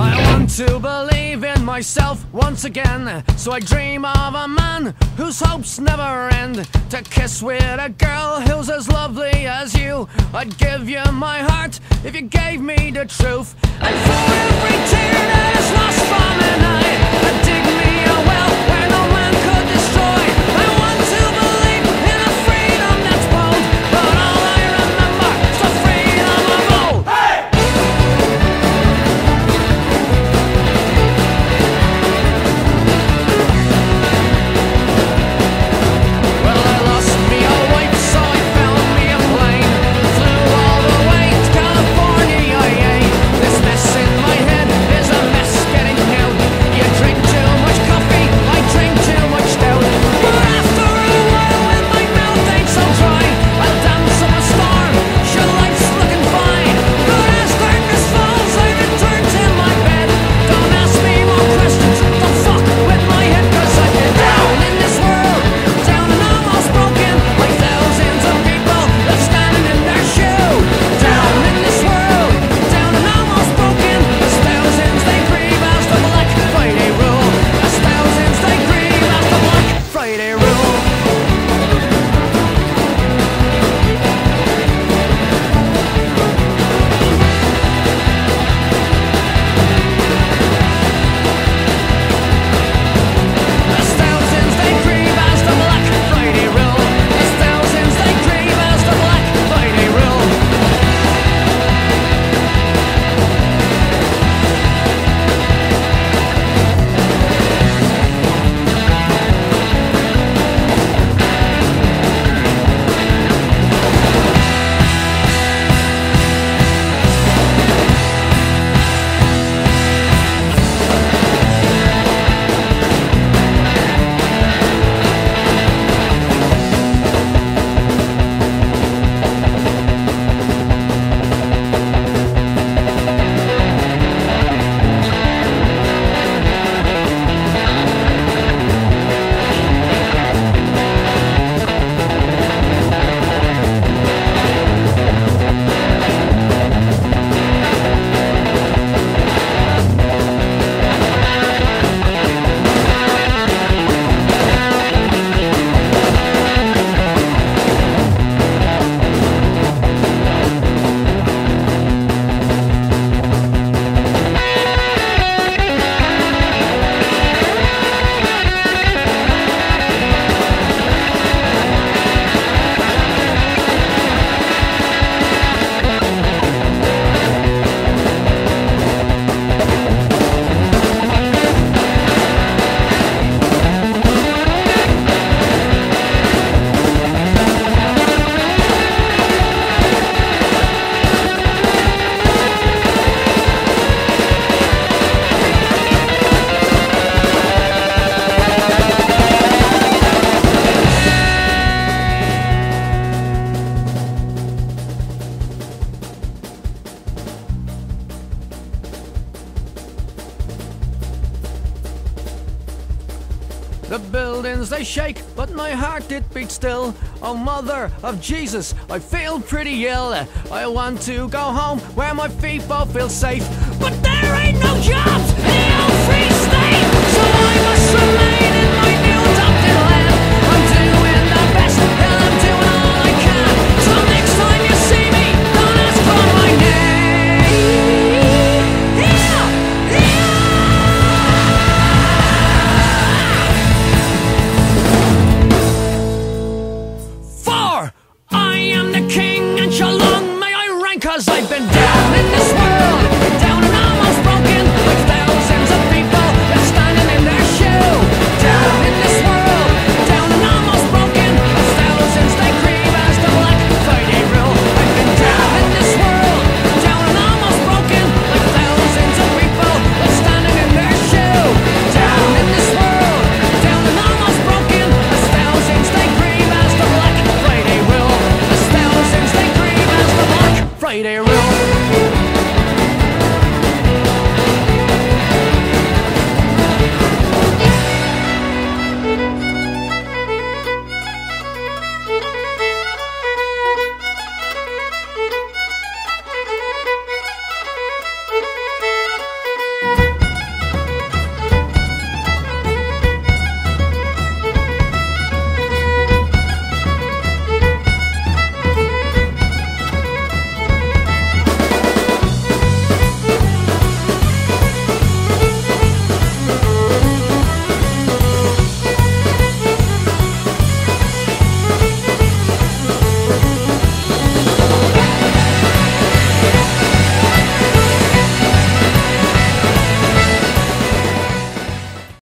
I want to believe in myself once again. So I dream of a man whose hopes never end. To kiss with a girl who's as lovely as you. I'd give you my heart if you gave me the truth. And for every tear that is lost from an eye The buildings they shake, but my heart it beats still. Oh, mother of Jesus, I feel pretty ill. I want to go home where my feet will feel safe. But there ain't no jobs in free state! in this world.